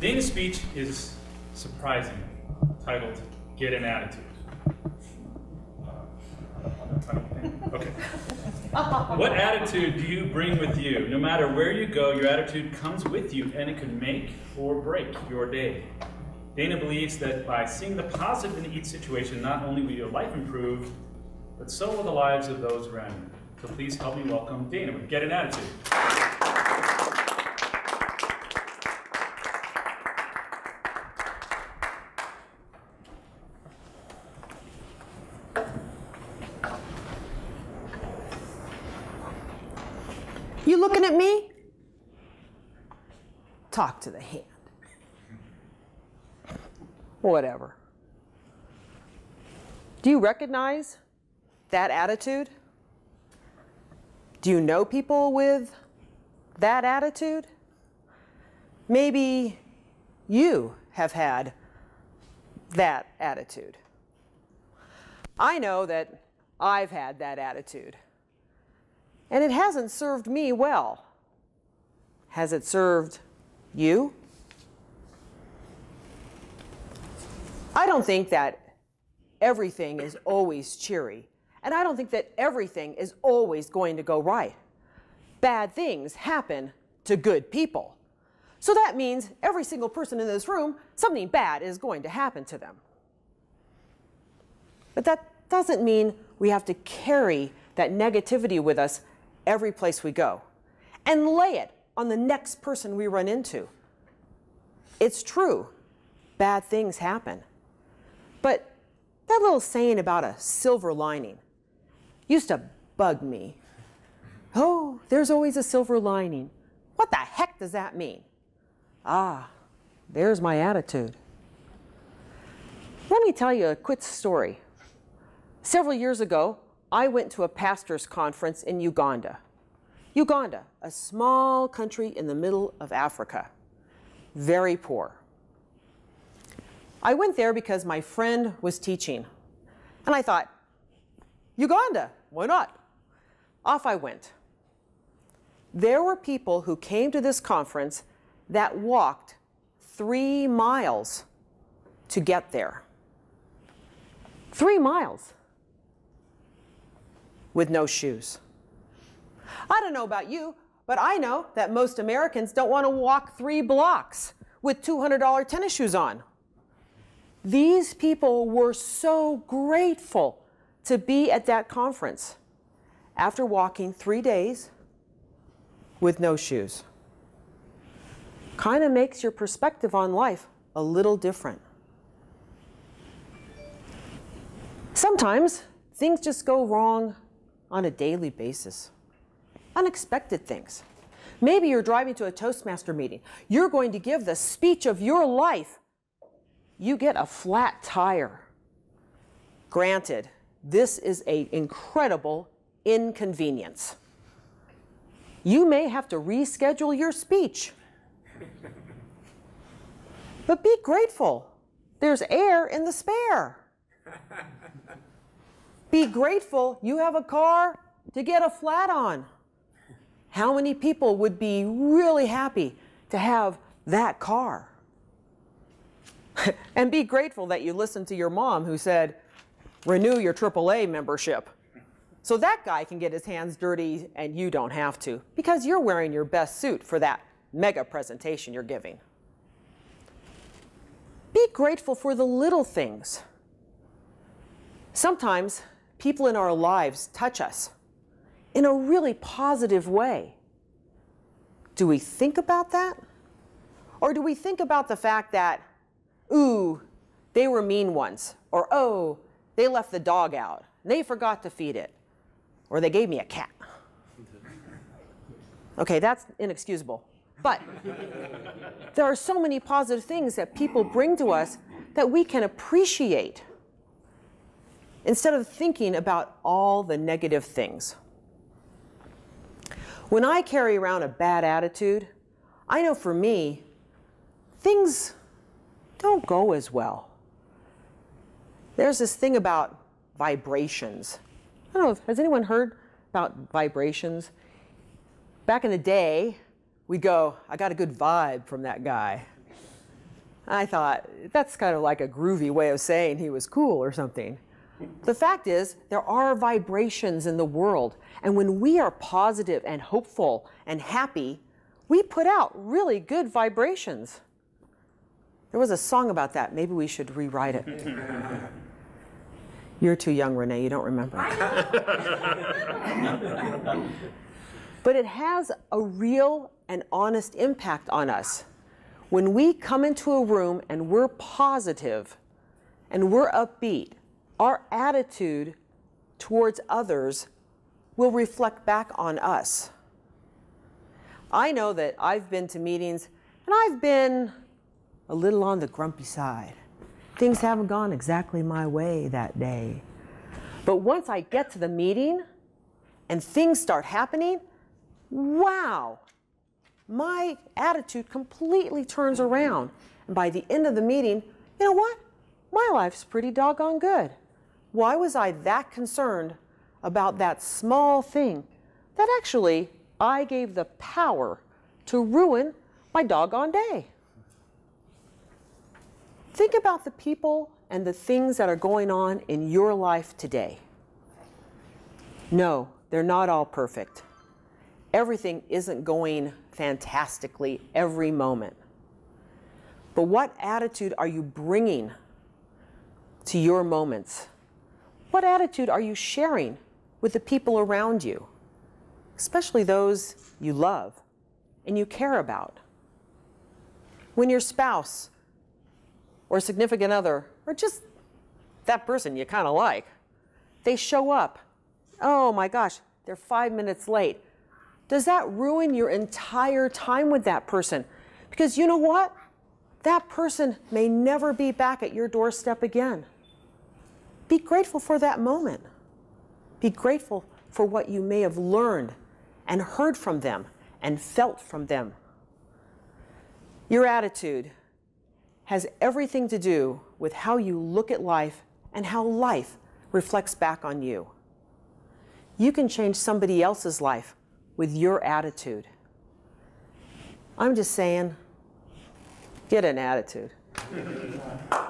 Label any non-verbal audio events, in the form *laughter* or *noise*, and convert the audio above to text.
Dana's speech is surprising, titled Get an Attitude. Uh, okay. *laughs* what attitude do you bring with you? No matter where you go, your attitude comes with you and it can make or break your day. Dana believes that by seeing the positive in each situation, not only will your life improve, but so will the lives of those around you. So please help me welcome Dana with Get an Attitude. Looking at me? Talk to the hand. Whatever. Do you recognize that attitude? Do you know people with that attitude? Maybe you have had that attitude. I know that I've had that attitude. And it hasn't served me well. Has it served you? I don't think that everything is always cheery. And I don't think that everything is always going to go right. Bad things happen to good people. So that means every single person in this room, something bad is going to happen to them. But that doesn't mean we have to carry that negativity with us every place we go and lay it on the next person we run into. It's true, bad things happen. But that little saying about a silver lining used to bug me. Oh, there's always a silver lining. What the heck does that mean? Ah, there's my attitude. Let me tell you a quick story. Several years ago, I went to a pastor's conference in Uganda. Uganda, a small country in the middle of Africa, very poor. I went there because my friend was teaching. And I thought, Uganda, why not? Off I went. There were people who came to this conference that walked three miles to get there. Three miles with no shoes. I don't know about you, but I know that most Americans don't want to walk three blocks with $200 tennis shoes on. These people were so grateful to be at that conference after walking three days with no shoes. Kind of makes your perspective on life a little different. Sometimes things just go wrong on a daily basis. Unexpected things. Maybe you're driving to a Toastmaster meeting. You're going to give the speech of your life. You get a flat tire. Granted, this is an incredible inconvenience. You may have to reschedule your speech. But be grateful. There's air in the spare. *laughs* Be grateful you have a car to get a flat on. How many people would be really happy to have that car? *laughs* and be grateful that you listened to your mom who said, renew your AAA membership. So that guy can get his hands dirty and you don't have to because you're wearing your best suit for that mega presentation you're giving. Be grateful for the little things. Sometimes people in our lives touch us in a really positive way. Do we think about that? Or do we think about the fact that, ooh, they were mean once, or oh, they left the dog out, they forgot to feed it, or they gave me a cat? *laughs* Okay, that's inexcusable. But there are so many positive things that people bring to us that we can appreciate instead of thinking about all the negative things. When I carry around a bad attitude, I know for me, things don't go as well. There's this thing about vibrations. I don't know, has anyone heard about vibrations? Back in the day, we'd go, I got a good vibe from that guy. I thought, that's kind of like a groovy way of saying he was cool or something. The fact is, there are vibrations in the world, and when we are positive and hopeful and happy, we put out really good vibrations. There was a song about that. Maybe we should rewrite it. You're too young, Renee. You don't remember. *laughs* but it has a real and honest impact on us. When we come into a room and we're positive and we're upbeat, our attitude towards others will reflect back on us. I know that I've been to meetings and I've been a little on the grumpy side. Things haven't gone exactly my way that day. But once I get to the meeting and things start happening, wow, my attitude completely turns around. And by the end of the meeting, you know what? My life's pretty doggone good. Why was I that concerned about that small thing that actually I gave the power to ruin my doggone day? Think about the people and the things that are going on in your life today. No, they're not all perfect. Everything isn't going fantastically every moment. But what attitude are you bringing to your moments? What attitude are you sharing with the people around you, especially those you love and you care about? When your spouse or significant other, or just that person you kind of like, they show up. Oh my gosh, they're five minutes late. Does that ruin your entire time with that person? Because you know what? That person may never be back at your doorstep again. Be grateful for that moment. Be grateful for what you may have learned and heard from them and felt from them. Your attitude has everything to do with how you look at life and how life reflects back on you. You can change somebody else's life with your attitude. I'm just saying, get an attitude. *laughs*